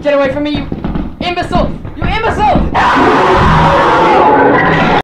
Get away from me, you imbecile!